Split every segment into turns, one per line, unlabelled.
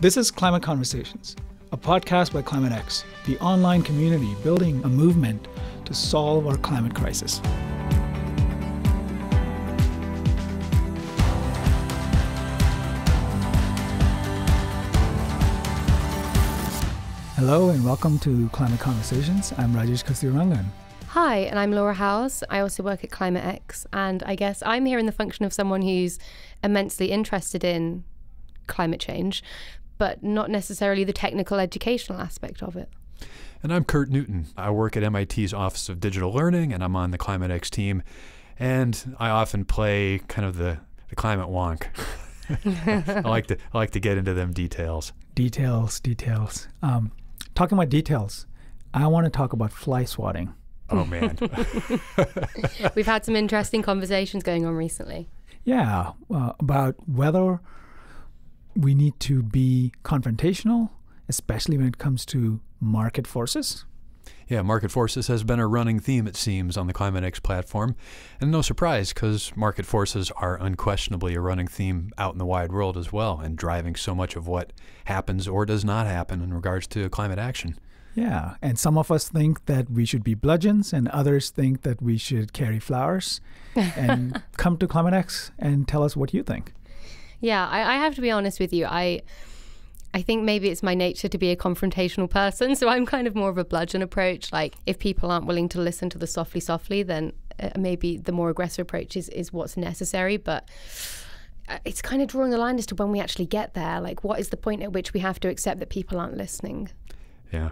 This is Climate Conversations, a podcast by Climate X, the online community building a movement to solve our climate crisis. Hello and welcome to Climate Conversations. I'm Rajesh Kasturirangan.
Hi, and I'm Laura Howes. I also work at Climate X, and I guess I'm here in the function of someone who's immensely interested in climate change, but not necessarily the technical educational aspect of it.
And I'm Kurt Newton. I work at MIT's Office of Digital Learning, and I'm on the Climate X team. And I often play kind of the, the climate wonk. I like to I like to get into them details.
Details, details. Um, talking about details, I want to talk about fly swatting.
Oh man,
We've had some interesting conversations going on recently.
Yeah, uh, about whether we need to be confrontational, especially when it comes to market forces.
yeah. Market forces has been a running theme, it seems, on the ClimateX platform, and no surprise because market forces are unquestionably a running theme out in the wide world as well, and driving so much of what happens or does not happen in regards to climate action.
Yeah, and some of us think that we should be bludgeons, and others think that we should carry flowers. And come to ClimateX and tell us what you think.
Yeah, I, I have to be honest with you. I I think maybe it's my nature to be a confrontational person, so I'm kind of more of a bludgeon approach. Like if people aren't willing to listen to the softly softly, then uh, maybe the more aggressive approach is, is what's necessary. But uh, it's kind of drawing the line as to when we actually get there. Like, what is the point at which we have to accept that people aren't listening?
Yeah.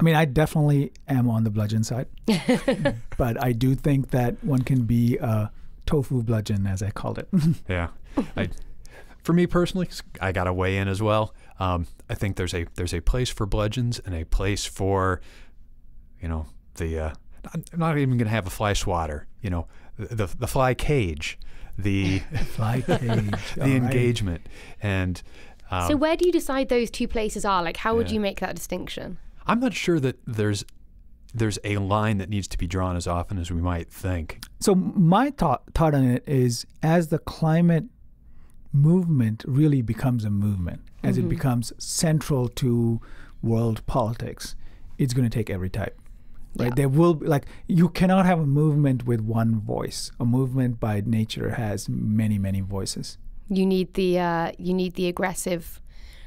I mean, I definitely am on the bludgeon side, but I do think that one can be a tofu bludgeon, as I called it.
Yeah, I, for me personally, I got to weigh in as well. Um, I think there's a there's a place for bludgeons and a place for, you know, the uh, I'm I'm not even going to have a fly swatter. You know, the the fly cage, the
Fly cage.
the
all right.
engagement, and um,
so, where do you decide those two places are? Like, how would
Yeah.
you make that distinction?
I'm not sure that there's there's a line that needs to be drawn as often as we might think.
So my thought thought on it is as the climate movement really becomes a movement, as it becomes central to world politics, it's going to take every type. Right?
Yeah.
There will be like you cannot have a movement with one voice. A movement by nature has many, many voices.
You need the uh, you need the aggressive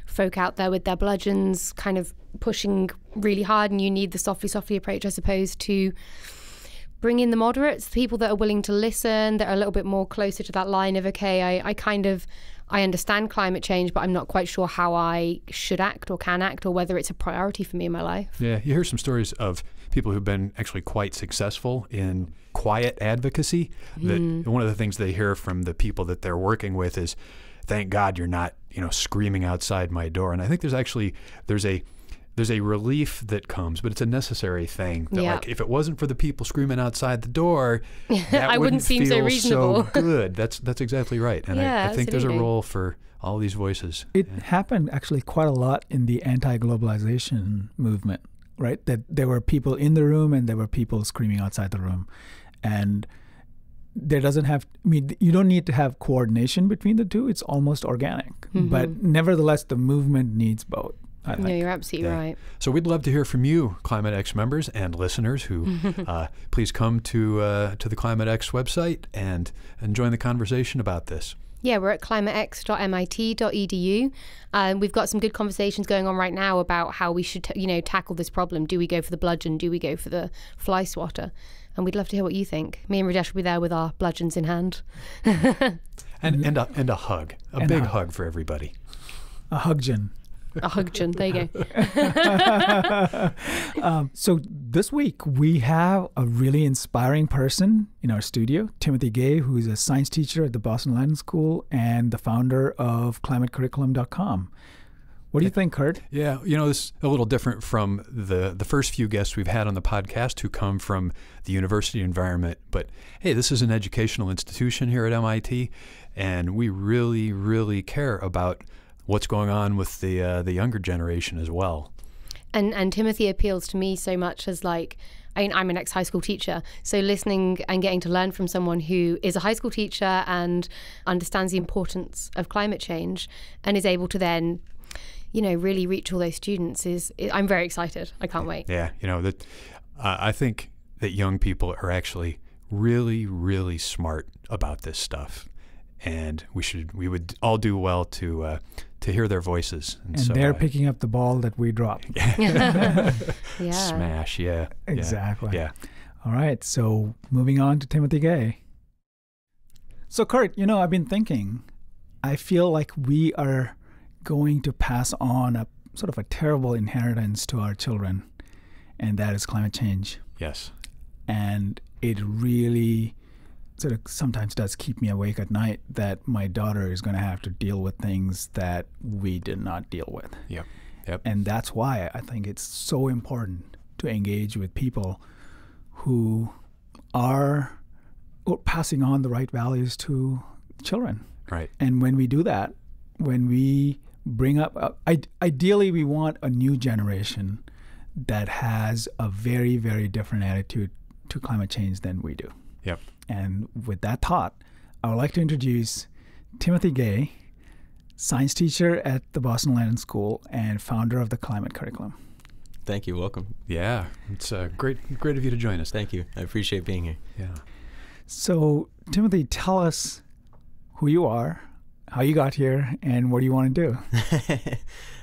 folk out there with their bludgeons, kind of pushing really hard, and you need the softly softly approach, I suppose, to bring in the moderates, the people that are willing to listen, that are a little bit more closer to that line of okay, I, I kind of I understand climate change, but I'm not quite sure how I should act or can act or whether it's a priority for me in my life.
Yeah, you hear some stories of people who've been actually quite successful in quiet advocacy. That mm. one of the things they hear from the people that they're working with is, "Thank God you're not, you know, screaming outside my door." And I think there's actually there's a there's a relief that comes, but it's a necessary thing. That
Yeah.
like if it wasn't for the people screaming outside the door, that
I wouldn't seem so
feel
reasonable.
good. That's that's exactly right. And
Yeah,
I, I think there's a role for all these voices.
It happened actually quite a lot in the anti-globalization movement, right? That there were people in the room and there were people screaming outside the room, and there doesn't have. I mean, you don't need to have coordination between the two. It's almost organic, mm-hmm. but nevertheless, the movement needs both. I
No, you're absolutely
Yeah.
right.
So we'd love to hear from you, Climate X members and listeners, who uh, please come to uh, to the Climate X website and and join the conversation about this.
Yeah, we're at climatex.mit.edu. Um, we've got some good conversations going on right now about how we should, t- you know, tackle this problem. Do we go for the bludgeon? Do we go for the fly swatter? And we'd love to hear what you think. Me and Rajesh will be there with our bludgeons in hand.
And and a, and a hug, a
And
big
a-
hug for everybody.
A huggen.
A huggeon. There you go.
Um, so this week we have a really inspiring person in our studio, Timothy Gay, who is a science teacher at the Boston Latin School and the founder of ClimateCurriculum.com. What do you think, Kurt?
Yeah, you know, this is a little different from the the first few guests we've had on the podcast who come from the university environment. But hey, this is an educational institution here at MIT, and we really, really care about what's going on with the uh, the younger generation as well.
and and Timothy appeals to me so much as like I mean, I'm an ex high school teacher, so listening and getting to learn from someone who is a high school teacher and understands the importance of climate change and is able to then you know, really reach all those students is, I'm very excited. I can't wait.
Yeah, you know that uh, I think that young people are actually really, really smart about this stuff, and we should we would all do well to uh, to hear their voices.
And, so, they're uh, picking up the ball that we drop.
yeah.
Smash, yeah.
Exactly.
Yeah.
All right. So moving on to Timothy Gay. So Kurt, you know, I've been thinking. I feel like we are going to pass on a sort of a terrible inheritance to our children, and that is climate change.
Yes.
And it really sort of sometimes does keep me awake at night that my daughter is going to have to deal with things that we did not deal with.
Yep. Yep.
And that's why I think it's so important to engage with people who are passing on the right values to children.
Right.
And when we do that, when we bring up, uh, ideally, we want a new generation that has a very, very different attitude to climate change than we do.
Yep.
And with that thought, I would like to introduce Timothy Gay, science teacher at the Boston Latin School and founder of the climate curriculum.
Thank you. Welcome.
Yeah, it's uh, great, great of you to join us.
Thank you. I appreciate being here.
Yeah.
So, Timothy, tell us who you are, how you got here, and what do you want to
do?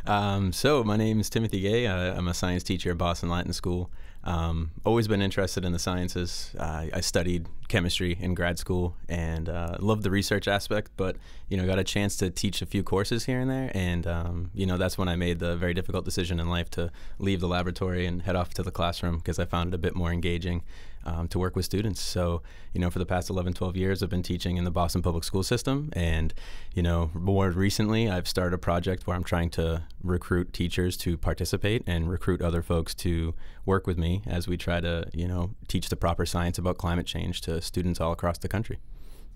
um, so, my name is Timothy Gay. Uh, I'm a science teacher at Boston Latin School. Um, always been interested in the sciences. Uh, I studied chemistry in grad school and uh, loved the research aspect, but you know, got a chance to teach a few courses here and there, and um, you know, that's when I made the very difficult decision in life to leave the laboratory and head off to the classroom because I found it a bit more engaging um, to work with students. So, you know, for the past 11, 12 years, I've been teaching in the Boston Public School System. And, you know, more recently, I've started a project where I'm trying to recruit teachers to participate and recruit other folks to work with me as we try to, you know, teach the proper science about climate change to students all across the country.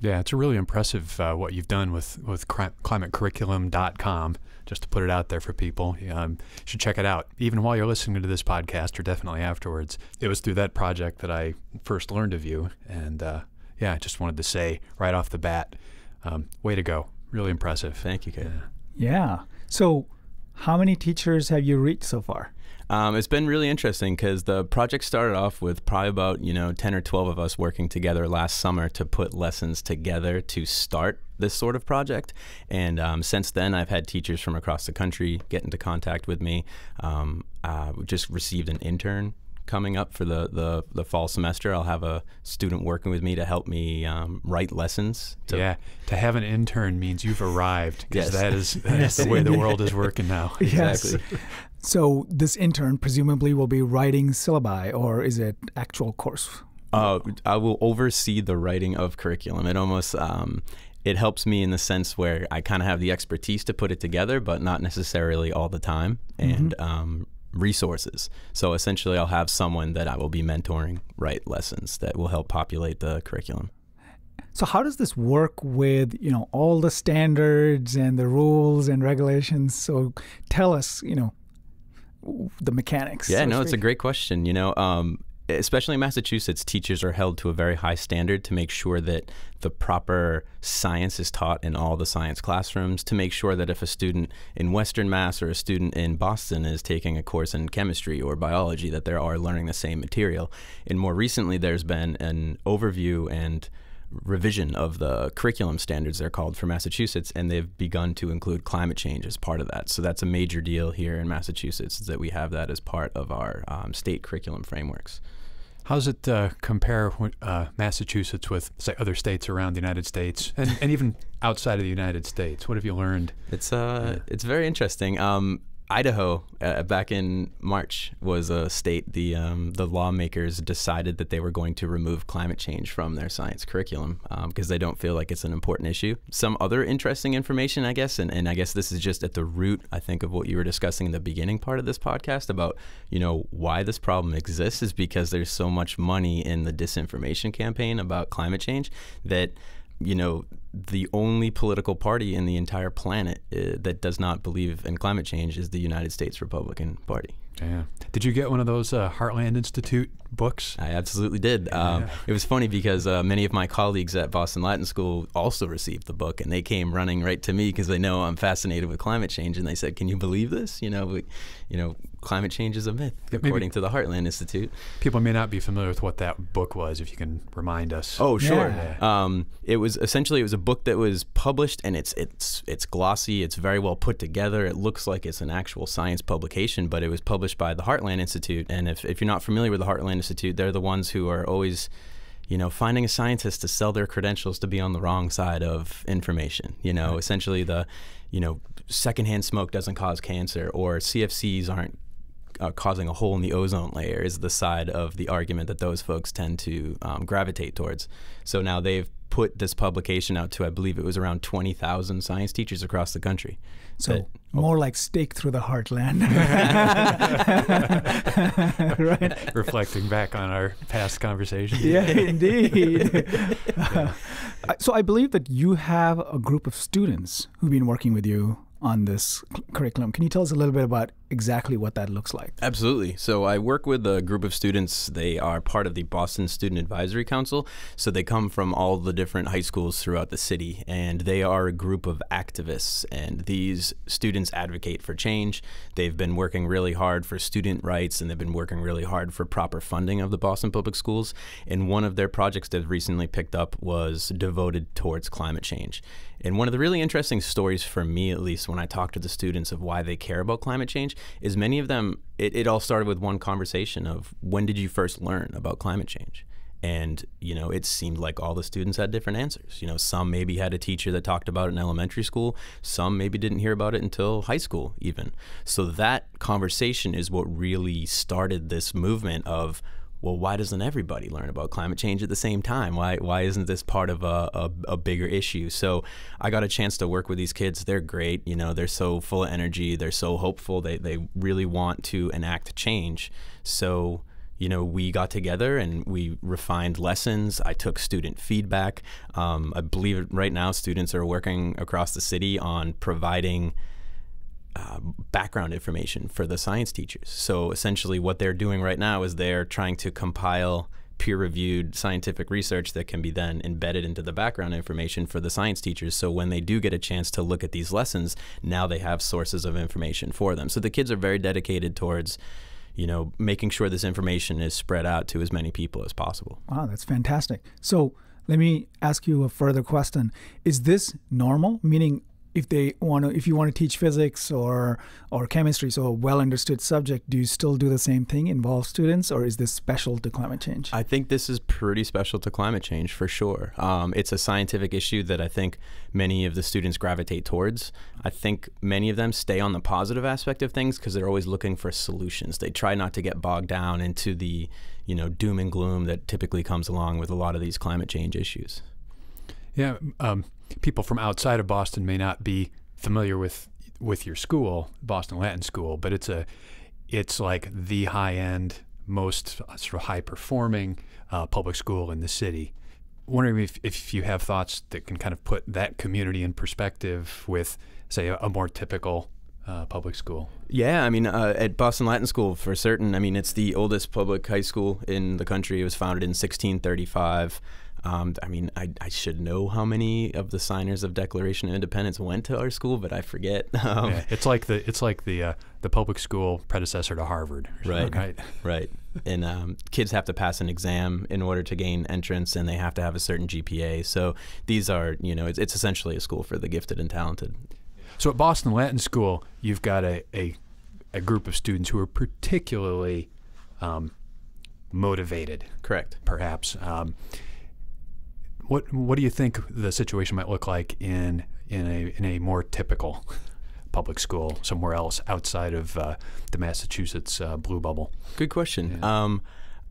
Yeah, it's a really impressive uh, what you've done with with climatecurriculum.com. Just to put it out there for people, um, you should check it out. Even while you're listening to this podcast, or definitely afterwards. It was through that project that I first learned of you, and uh, yeah, I just wanted to say right off the bat, um, way to go! Really impressive.
Thank you, Kate.
Yeah. yeah. So, how many teachers have you reached so far?
Um, it's been really interesting because the project started off with probably about you know 10 or 12 of us working together last summer to put lessons together to start this sort of project. And um, since then, I've had teachers from across the country get into contact with me. Um, uh, just received an intern coming up for the, the, the fall semester. I'll have a student working with me to help me um, write lessons.
To yeah, to have an intern means you've arrived because yes. that is that is the way the world is working now.
Exactly. So this intern presumably will be writing syllabi, or is it actual course?
Uh, I will oversee the writing of curriculum. It almost um, it helps me in the sense where I kind of have the expertise to put it together, but not necessarily all the time. And mm-hmm. um, resources. So essentially, I'll have someone that I will be mentoring write lessons that will help populate the curriculum.
So how does this work with you know all the standards and the rules and regulations? So tell us, you know, the mechanics.
Yeah, so no, it's a great question. You know, um, especially in Massachusetts, teachers are held to a very high standard to make sure that the proper science is taught in all the science classrooms, to make sure that if a student in Western Mass or a student in Boston is taking a course in chemistry or biology, that they are learning the same material. And more recently, there's been an overview and revision of the curriculum standards they're called for Massachusetts and they've begun to include climate change as part of that so that's a major deal here in Massachusetts that we have that as part of our um, state curriculum frameworks
how does it uh, compare uh, Massachusetts with, say, other states around the United States, and, and even outside of the United States? What have you learned?
It's uh, it's very interesting. Um, Idaho, uh, back in March, was a state. The um, the lawmakers decided that they were going to remove climate change from their science curriculum because um, they don't feel like it's an important issue. Some other interesting information, I guess, and, and I guess this is just at the root, I think, of what you were discussing in the beginning part of this podcast about, you know, why this problem exists is because there's so much money in the disinformation campaign about climate change that you know, the only political party in the entire planet uh, that does not believe in climate change is the United States Republican Party.
Yeah. Did you get one of those uh, Heartland Institute books?
I absolutely did. Um,
Yeah.
It was funny because uh, many of my colleagues at Boston Latin School also received the book, and they came running right to me because they know I'm fascinated with climate change, and they said, "Can you believe this? You know, we, you know, climate change is a myth,
Yeah, maybe-
according to the Heartland Institute."
People may not be familiar with what that book was. If you can remind us.
Oh, sure.
Yeah.
Um, it was essentially it was a book that was published, and it's it's it's glossy. It's very well put together. It looks like it's an actual science publication, but it was published by the Heartland Institute. And if if you're not familiar with the Heartland Institute, they're the ones who are always you know, finding a scientist to sell their credentials to be on the wrong side of information. You know, essentially the, you know, secondhand smoke doesn't cause cancer or CFCs aren't uh, causing a hole in the ozone layer is the side of the argument that those folks tend to um, gravitate towards. So now they've put this publication out to, I believe it was around 20,000 science teachers across the country.
So
that- oh.
more like stake through the heartland. right?
Reflecting back on our past conversation.
Yeah, indeed. I- so I believe that you have a group of students who've been working with you on this curriculum. Can you tell us a little bit about exactly what that looks like?
Absolutely. So I work with a group of students. They are part of the Boston Student Advisory Council. So they come from all the different high schools throughout the city, and they are a group of activists. And these students advocate for change. They've been working really hard for student rights, and they've been working really hard for proper funding of the Boston Public Schools. And one of their projects they've recently picked up was devoted towards climate change. And one of the really interesting stories for me, at least, when I talk to the students of why they care about climate change, is many of them, it, it all started with one conversation of when did you first learn about climate change? And, you know, it seemed like all the students had different answers. You know, some maybe had a teacher that talked about it in elementary school, some maybe didn't hear about it until high school, even. So that conversation is what really started this movement of, well, why doesn't everybody learn about climate change at the same time? Why why isn't this part of a, a, a bigger issue? So I got a chance to work with these kids. They're great. You know, they're so full of energy. They're so hopeful. They they really want to enact change. So you know, we got together and we refined lessons. I took student feedback. Um, I believe right now students are working across the city on providing uh, background information for the science teachers. So essentially, what they're doing right now is they're trying to compile peer reviewed scientific research that can be then embedded into the background information for the science teachers. So when they do get a chance to look at these lessons, now they have sources of information for them. So the kids are very dedicated towards. You know, making sure this information is spread out to as many people as possible.
Wow, that's fantastic. So let me ask you a further question. Is this normal? Meaning if they want to if you want to teach physics or or chemistry, so a well understood subject, do you still do the same thing, involve students, or is this special to climate change?
I think this is pretty special to climate change for sure. Um, it's a scientific issue that I think many of the students gravitate towards. I think many of them stay on the positive aspect of things because they're always looking for solutions. They try not to get bogged down into the you know doom and gloom that typically comes along with a lot of these climate change issues.
Yeah, um, people from outside of Boston may not be familiar with with your school, Boston Latin School, but it's a it's like the high end, most sort of high performing uh, public school in the city. Wondering if, if you have thoughts that can kind of put that community in perspective with, say, a, a more typical uh, public school.
Yeah, I mean, uh, at Boston Latin School, for certain. I mean, it's the oldest public high school in the country. It was founded in 1635. Um, I mean, I, I should know how many of the signers of Declaration of Independence went to our school, but I forget. Um,
yeah, it's like the it's like the uh, the public school predecessor to Harvard.
Right.
Right.
Right. And um, kids have to pass an exam in order to gain entrance, and they have to have a certain GPA. So these are, you know, it's, it's essentially a school for the gifted and talented.
So at Boston Latin School, you've got a, a, a group of students who are particularly um, motivated,
Correct.
perhaps. What what do you think the situation might look like in in a in a more typical public school somewhere else outside of uh, the Massachusetts uh, blue bubble?
Good question. Um,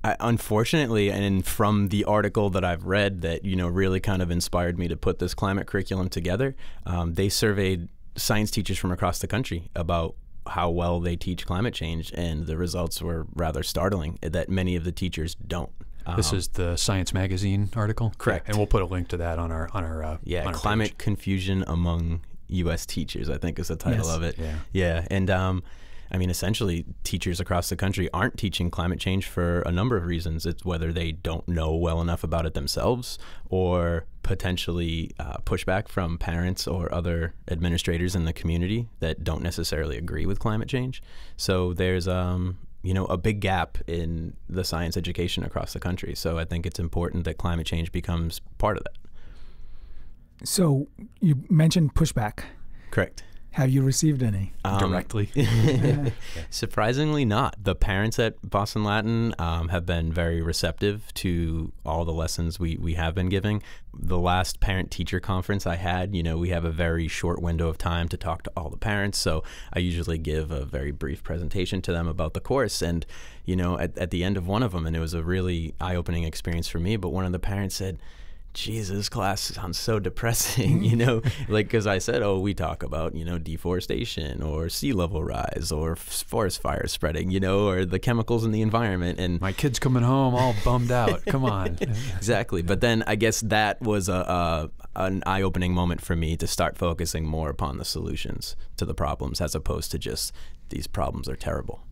I, unfortunately, and from the article that I've read that you know really kind of inspired me to put this climate curriculum together, um, they surveyed science teachers from across the country about how well they teach climate change, and the results were rather startling. That many of the teachers don't.
This
Um,
is the Science Magazine article,
Correct.
And we'll put a link to that on our on our uh,
Yeah,
on our
climate
page.
confusion among U.S. teachers, I think is the title
Yes.
of it.
Yeah.
Yeah, and um, I mean, essentially, teachers across the country aren't teaching climate change for a number of reasons. It's whether they don't know well enough about it themselves or potentially uh, pushback from parents or other administrators in the community that don't necessarily agree with climate change. So there's um, you know a big gap in the science education across the country. So I think it's important that climate change becomes part of that.
So you mentioned pushback.
Correct.
Have you received any?
Um,
Directly.
Surprisingly, not. The parents at Boston Latin um, have been very receptive to all the lessons we, we have been giving. The last parent teacher conference I had, you know, we have a very short window of time to talk to all the parents. So I usually give a very brief presentation to them about the course. And, you know, at, at the end of one of them, and it was a really eye opening experience for me, but one of the parents said, Jesus, class sounds so depressing, you mm-hmm. know, like because I said, oh, we talk about, you know, deforestation or sea level rise or forest fires spreading, you know, or the chemicals in the environment. And
my kid's coming home all bummed out. Come on.
exactly. But then I guess that was a, a an eye opening moment for me to start focusing more upon the solutions to the problems as opposed to just these problems are terrible.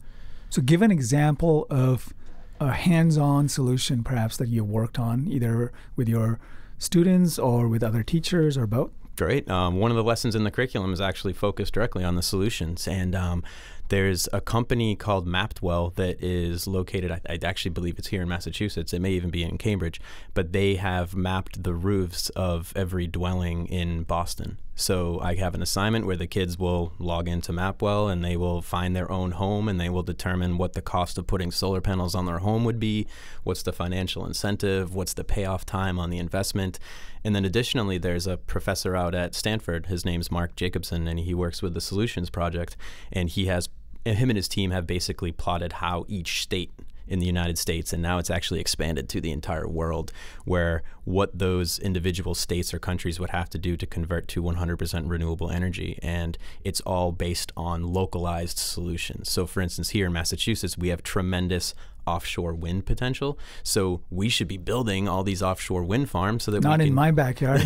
So, give an example of a hands-on solution perhaps that you worked on either with your students or with other teachers or both
great um, one of the lessons in the curriculum is actually focused directly on the solutions and um, there's a company called Mapdwell that is located, I, I, actually believe it's here in Massachusetts. It may even be in Cambridge, but they have mapped the roofs of every dwelling in Boston. So I have an assignment where the kids will log into Mapdwell and they will find their own home and they will determine what the cost of putting solar panels on their home would be, what's the financial incentive, what's the payoff time on the investment. And then additionally, there's a professor out at Stanford. His name's Mark Jacobson, and he works with the Solutions Project. And he has, him and his team have basically plotted how each state in the United States, and now it's actually expanded to the entire world, where what those individual states or countries would have to do to convert to 100% renewable energy. And it's all based on localized solutions. So, for instance, here in Massachusetts, we have tremendous offshore wind potential. So we should be building all these offshore wind farms so that we're
not
in
my backyard.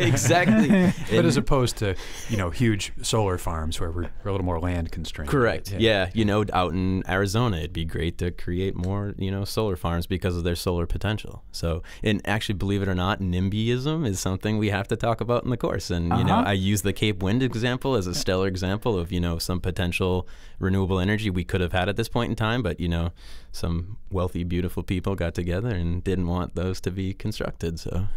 exactly.
but as opposed to you know huge solar farms where we're, we're a little more land constrained.
Correct. Yeah. yeah. You know, out in Arizona, it'd be great to create more you know solar farms because of their solar potential. So, and actually, believe it or not, NIMBYism is something we have to talk about in the course. And uh-huh. you know, uh-huh. I use the Cape Wind example as a stellar example of you know some potential renewable energy we could have had at this point in time, but you know some wealthy, beautiful people got together and didn't want those to be constructed. So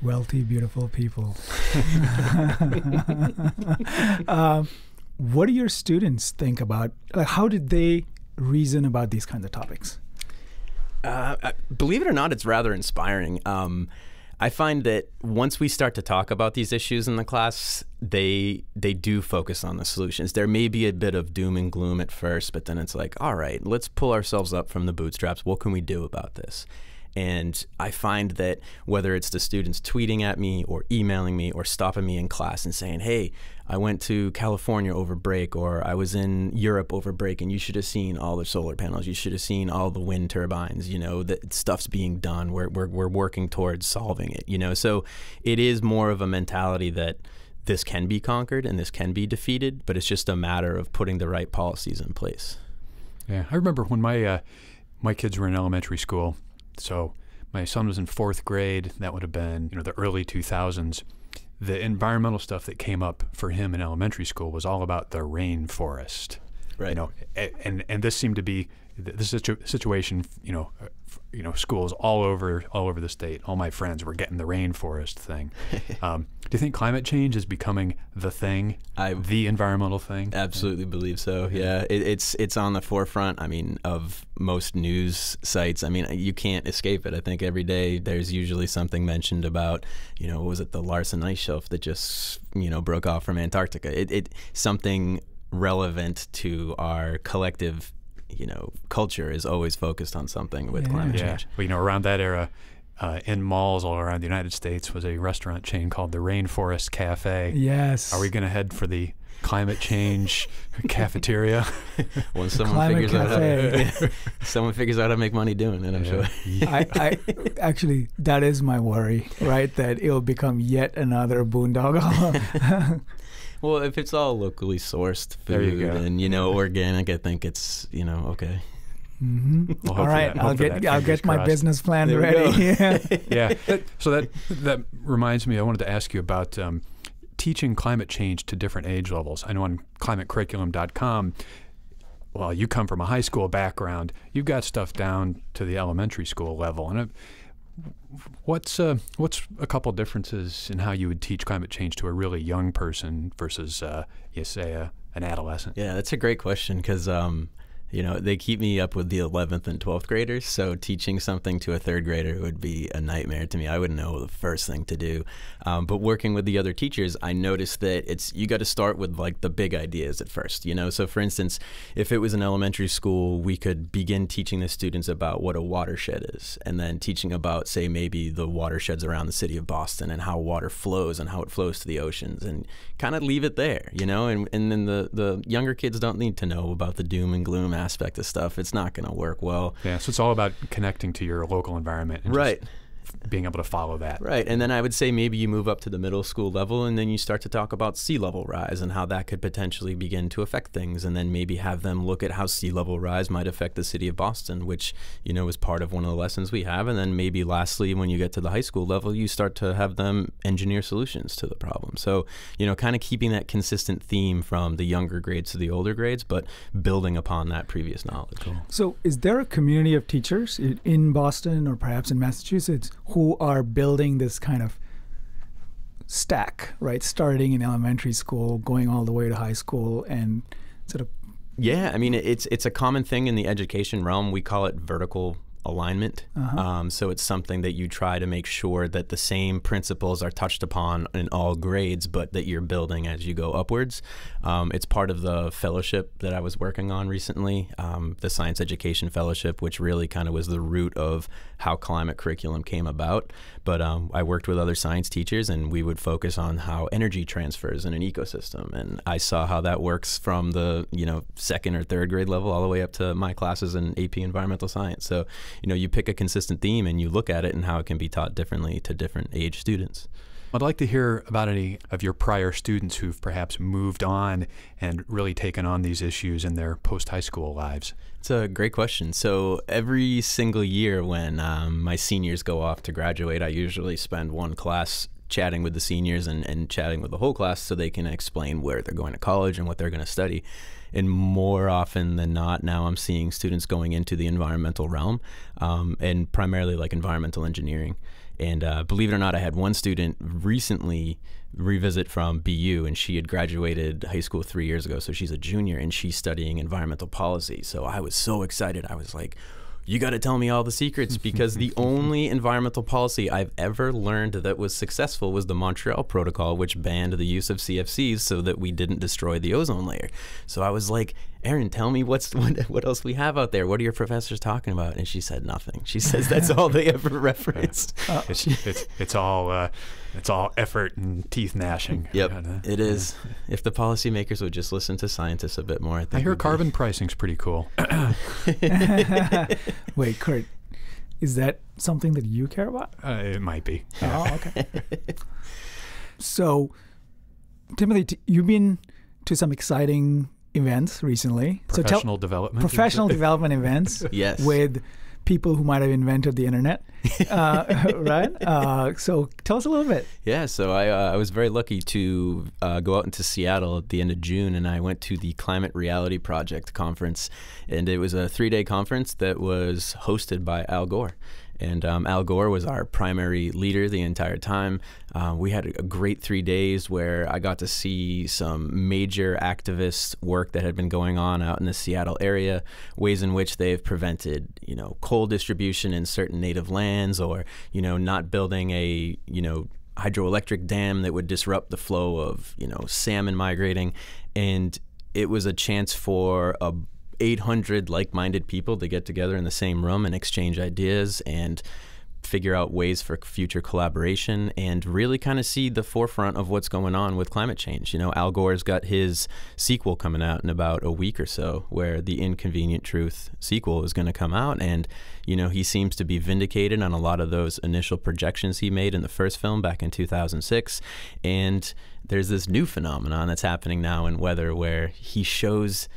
wealthy, beautiful people. um, what do your students think about? Like, how did they reason about these kinds of topics?
Uh, believe it or not, it's rather inspiring. Um, I find that once we start to talk about these issues in the class, they they do focus on the solutions. There may be a bit of doom and gloom at first, but then it's like, all right, let's pull ourselves up from the bootstraps. What can we do about this? And I find that whether it's the students tweeting at me or emailing me or stopping me in class and saying, hey, I went to California over break or I was in Europe over break and you should have seen all the solar panels. You should have seen all the wind turbines, you know, that stuff's being done. We're, we're, we're working towards solving it, you know. So it is more of a mentality that this can be conquered and this can be defeated, but it's just a matter of putting the right policies in place.
Yeah, I remember when my uh, my kids were in elementary school so my son was in fourth grade. That would have been you know the early 2000s. The environmental stuff that came up for him in elementary school was all about the rainforest.
Right.
You know, and and this seemed to be this situation. You know, you know, schools all over all over the state. All my friends were getting the rainforest thing. Um, do you think climate change is becoming the thing, I, the environmental thing?
Absolutely yeah. believe so. Yeah, it, it's it's on the forefront. I mean, of most news sites. I mean, you can't escape it. I think every day there's usually something mentioned about, you know, was it the Larsen ice shelf that just you know broke off from Antarctica? It, it something relevant to our collective you know culture is always focused on something with
yeah.
climate
yeah.
change.
Well, you know, around that era, uh, in malls all around the United States was a restaurant chain called the Rainforest Cafe.
Yes.
Are we going to head for the climate change cafeteria?
when someone
climate
figures cafe. out how to, someone figures out how to make money doing it, I'm yeah. sure.
I, I, actually that is my worry, right? That it'll become yet another boondoggle.
Well, if it's all locally sourced
There you
food and you know organic, I think it's you know okay.
hmm
We'll hope
All
for
right,
that-
I'll get I'll get my
crossed.
business plan
There
ready. Yeah.
yeah. That, so that that reminds me. I wanted to ask you about um, teaching climate change to different age levels. I know on climatecurriculum.com. Well, you come from a high school background. You've got stuff down to the elementary school level, and what's uh, what's a couple differences in how you would teach climate change to a really young person versus, uh, you say, a, an adolescent?
Yeah, that's a great question because um, you know they keep me up with the 11th and 12th graders. So teaching something to a third grader would be a nightmare to me. I wouldn't know the first thing to do. Um, but working with the other teachers, I noticed that it's you got to start with like the big ideas at first. You know, so for instance, if it was an elementary school, we could begin teaching the students about what a watershed is, and then teaching about say maybe the watersheds around the city of Boston and how water flows and how it flows to the oceans, and kind of leave it there. You know, and and then the the younger kids don't need to know about the doom and gloom aspect of stuff. It's not going to work well.
Yeah, so it's all about connecting to your local environment and just
Right.
Being able to follow that.
Right. And then I would say maybe you move up to the middle school level and then you start to talk about sea level rise and how that could potentially begin to affect things. And then maybe have them look at how sea level rise might affect the city of Boston, which, you know, is part of one of the lessons we have. And then maybe lastly, when you get to the high school level, you start to have them engineer solutions to the problem. So, you know, kind of keeping that consistent theme from the younger grades to the older grades, but building upon that previous knowledge.
So, is there a community of teachers in Boston or perhaps in Massachusetts who are building this kind of stack, right? Starting in elementary school, going all the way to high school, and sort of
Yeah, I mean it's it's a common thing in the education realm. We call it vertical alignment. Um, so it's something that you try to make sure that the same principles are touched upon in all grades, but that you're building as you go upwards. Um, it's part of the fellowship that I was working on recently, um, the Science Education Fellowship, which really kind of was the root of how climate curriculum came about. But um, I worked with other science teachers, and we would focus on how energy transfers in an ecosystem, and I saw how that works from the you know second or third grade level all the way up to my classes in AP Environmental Science. So you know you pick a consistent theme and you look at it and how it can be taught differently to different age students.
I'd like to hear about any of your prior students who've perhaps moved on and really taken on these issues in their post high school lives.
It's a great question. So every single year when um, my seniors go off to graduate, I usually spend one class chatting with the seniors and, and chatting with the whole class so they can explain where they're going to college and what they're going to study. And more often than not, now I'm seeing students going into the environmental realm um, and primarily like environmental engineering. And uh, believe it or not, I had one student recently revisit from BU, and she had graduated high school three years ago. So she's a junior and she's studying environmental policy. So I was so excited. I was like, you got to tell me all the secrets because the only environmental policy I've ever learned that was successful was the Montreal Protocol, which banned the use of CFCs so that we didn't destroy the ozone layer. So I was like, Erin, tell me what's what, what else we have out there. What are your professors talking about? And she said nothing. She says that's all they ever referenced.
It's, it's, it's all uh, it's all effort and teeth gnashing.
Yep,
Uh,
it is. If the policymakers would just listen to scientists a bit more, I think
I hear
we'd be-
carbon pricing's pretty cool.
wait, Kurt, is that something that you care about?
Uh, it might be.
Oh, okay. so, Timothy, t- you've been to some exciting events recently. So tell
Professional development.
professional development events
Yes.
with people who might have invented the internet, uh, right? Uh, so tell us a little bit.
Yeah, so I, uh, I was very lucky to uh, go out into Seattle at the end of June, and I went to the Climate Reality Project conference, and it was a three-day conference that was hosted by Al Gore. And um, Al Gore was our primary leader the entire time. Uh, we had a great three days where I got to see some major activist work that had been going on out in the Seattle area, ways in which they've prevented, you know, coal distribution in certain native lands, or you know, not building a, you know, hydroelectric dam that would disrupt the flow of you know salmon migrating, and it was a chance for a 800 like-minded people to get together in the same room and exchange ideas and figure out ways for future collaboration and really kind of see the forefront of what's going on with climate change. You know, Al Gore's got his sequel coming out in about a week or so, where the Inconvenient Truth sequel is going to come out. And, you know, he seems to be vindicated on a lot of those initial projections he made in the first film back in 2006. And there's this new phenomenon that's happening now in weather where he shows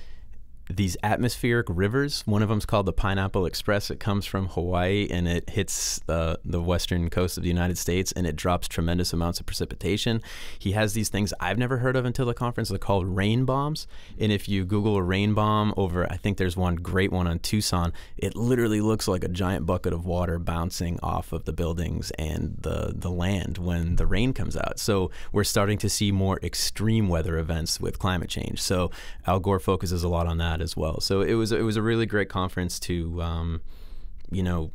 these atmospheric rivers. One of them is called the Pineapple Express. It comes from Hawaii and it hits uh, the western coast of the United States and it drops tremendous amounts of precipitation. He has these things I've never heard of until the conference. They're called rain bombs. And if you Google a rain bomb over, I think there's one great one on Tucson, it literally looks like a giant bucket of water bouncing off of the buildings and the, the land when the rain comes out. So we're starting to see more extreme weather events with climate change. So Al Gore focuses a lot on that that as well. So it was it was a really great conference to, um, you know,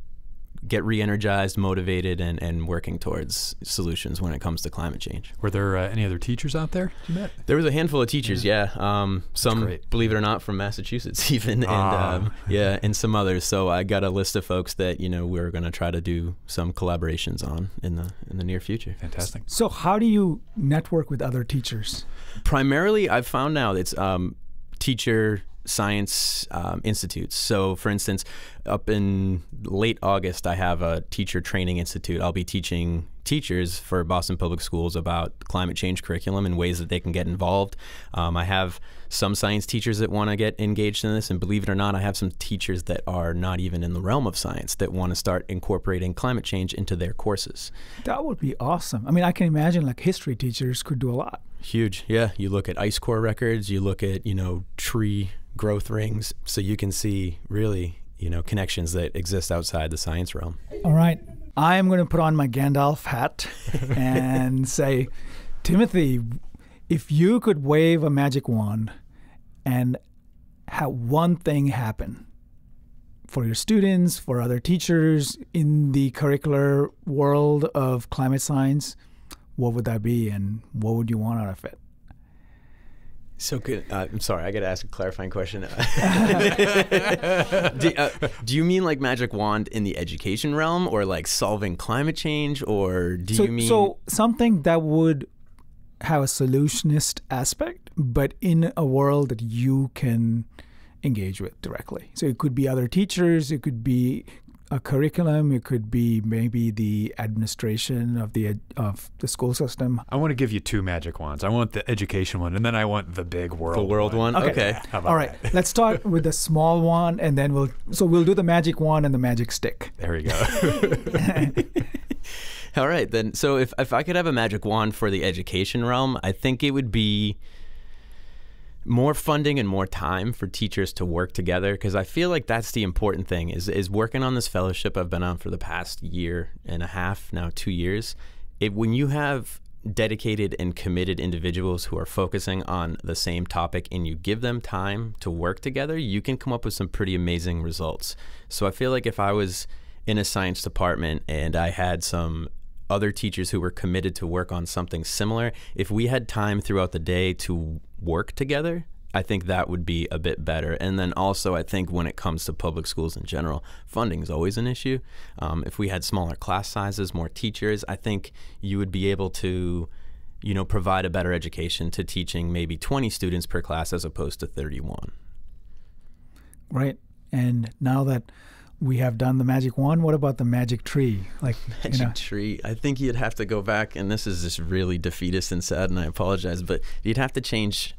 get re-energized, motivated, and, and working towards solutions when it comes to climate change.
Were there uh, any other teachers out there you met?
There was a handful of teachers, yeah. yeah. Um, some, believe it or not, from Massachusetts even, and ah. um, yeah, and some others. So I got a list of folks that you know we're going to try to do some collaborations on in the in the near future.
Fantastic.
So how do you network with other teachers?
Primarily, I've found now it's um, teacher science um, institutes. So, for instance, up in late August, I have a teacher training institute. I'll be teaching teachers for Boston Public Schools about climate change curriculum and ways that they can get involved. Um, I have some science teachers that want to get engaged in this, and believe it or not, I have some teachers that are not even in the realm of science that want to start incorporating climate change into their courses.
That would be awesome. I mean, I can imagine like history teachers could do a lot.
Huge, yeah. You look at ice core records, you look at you know tree growth rings so you can see really you know connections that exist outside the science realm
all right i'm going to put on my gandalf hat and say timothy if you could wave a magic wand and have one thing happen for your students for other teachers in the curricular world of climate science what would that be and what would you want out of it
so good. Uh, I'm sorry, I got to ask a clarifying question. do, uh, do, you mean like magic wand in the education realm, or like solving climate change, or do
so,
you mean
so something that would have a solutionist aspect, but in a world that you can engage with directly? So it could be other teachers, it could be a curriculum. It could be maybe the administration of the of the school system.
I want to give you two magic wands. I want the education one, and then I want the big world.
The world one. one? Okay.
okay. All right. Let's start with the small one, and then we'll. So we'll do the magic wand and the magic stick.
There we go.
All right then. So if if I could have a magic wand for the education realm, I think it would be more funding and more time for teachers to work together because I feel like that's the important thing is is working on this fellowship I've been on for the past year and a half now 2 years. It when you have dedicated and committed individuals who are focusing on the same topic and you give them time to work together you can come up with some pretty amazing results. So I feel like if I was in a science department and I had some other teachers who were committed to work on something similar, if we had time throughout the day to work together, I think that would be a bit better. And then also, I think when it comes to public schools in general, funding is always an issue. Um, if we had smaller class sizes, more teachers, I think you would be able to, you know, provide a better education to teaching maybe 20 students per class as opposed to 31.
Right. And now that we have done the magic wand. What about the magic tree?
Like magic you know. tree. I think you'd have to go back, and this is just really defeatist and sad, and I apologize, but you'd have to change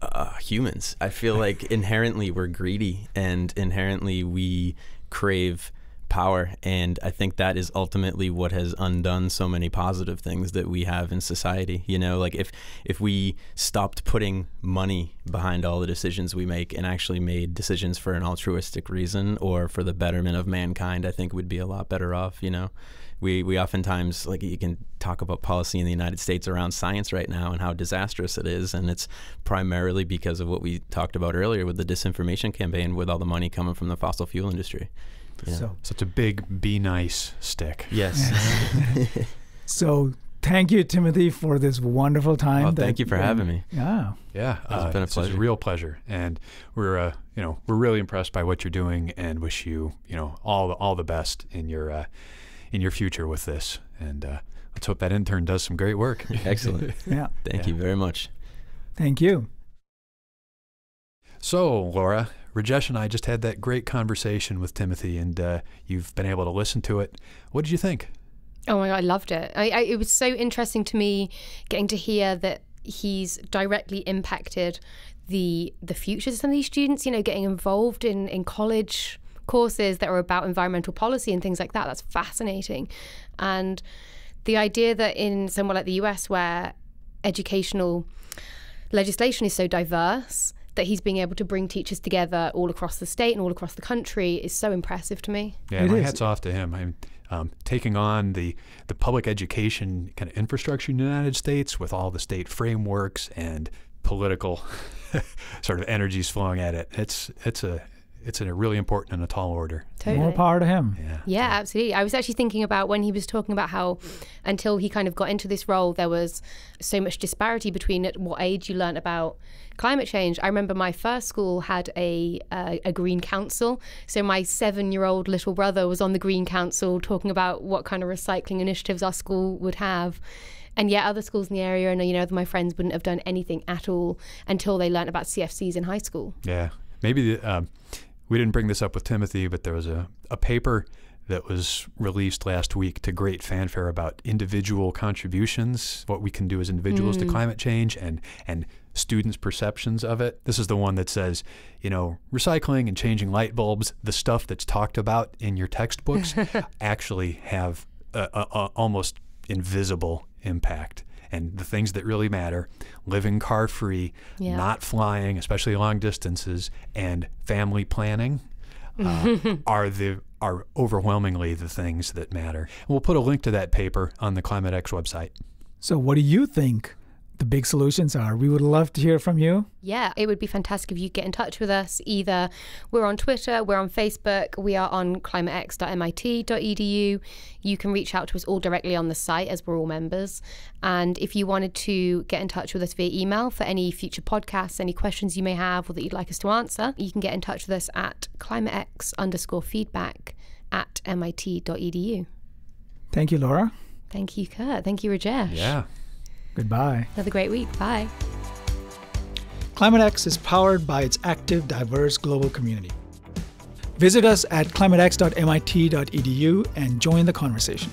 uh, humans. I feel like inherently we're greedy, and inherently we crave power. And I think that is ultimately what has undone so many positive things that we have in society. You know, like if if we stopped putting money behind all the decisions we make and actually made decisions for an altruistic reason or for the betterment of mankind, I think we'd be a lot better off. You know. We, we oftentimes like you can talk about policy in the United States around science right now and how disastrous it is and it's primarily because of what we talked about earlier with the disinformation campaign with all the money coming from the fossil fuel industry
yeah. So such a big be nice stick.
Yes.
so thank you, Timothy, for this wonderful time.
Well, thank you for having me.
Yeah.
Yeah. It's uh, been a pleasure. It's a real pleasure. And we're, uh, you know, we're really impressed by what you're doing and wish you, you know, all the, all the best in your, uh, in your future with this. And uh, let's hope that intern does some great work.
Excellent.
Yeah.
Thank
Yeah.
you very much.
Thank you.
So, Laura, Rajesh and I just had that great conversation with Timothy, and uh, you've been able to listen to it. What did you think?
Oh my god, I loved it. I, I, it was so interesting to me getting to hear that he's directly impacted the the futures of some of these students. You know, getting involved in in college courses that are about environmental policy and things like that. That's fascinating, and the idea that in somewhere like the US, where educational legislation is so diverse. That he's being able to bring teachers together all across the state and all across the country is so impressive to me.
Yeah,
It
my
is.
hats off to him. I'm um, taking on the the public education kind of infrastructure in the United States with all the state frameworks and political sort of energies flowing at it. It's it's a it's a really important and a tall order.
Totally.
More power to him.
Yeah.
Yeah, absolutely. I was actually thinking about when he was talking about how until he kind of got into this role, there was so much disparity between at what age you learnt about climate change. I remember my first school had a uh, a green council, so my seven year old little brother was on the green council talking about what kind of recycling initiatives our school would have. And yet, other schools in the area, and you know, my friends wouldn't have done anything at all until they learnt about CFCs in high school.
Yeah, maybe the, um, we didn't bring this up with Timothy, but there was a, a paper that was released last week to great fanfare about individual contributions, what we can do as individuals to hmm. climate change, and and students' perceptions of it. This is the one that says, you know, recycling and changing light bulbs, the stuff that's talked about in your textbooks, actually have a, a, a almost invisible impact. And the things that really matter, living car free,
Yeah.
not flying, especially long distances, and family planning uh, are the are overwhelmingly the things that matter. And we'll put a link to that paper on the Climate X website.
So, what do you think the big solutions are? We would love to hear from you.
Yeah, it would be fantastic if you get in touch with us. Either we're on Twitter, we're on Facebook, we are on climatex.mit.edu. You can reach out to us all directly on the site as we're all members. And if you wanted to get in touch with us via email for any future podcasts, any questions you may have or that you'd like us to answer, you can get in touch with us at climatex underscore feedback at mit.edu.
Thank you, Laura.
Thank you, Kurt. Thank you, Rajesh.
Yeah.
Goodbye.
Another great week. Bye.
ClimateX is powered by its active, diverse global community. Visit us at climatex.mit.edu and join the conversation.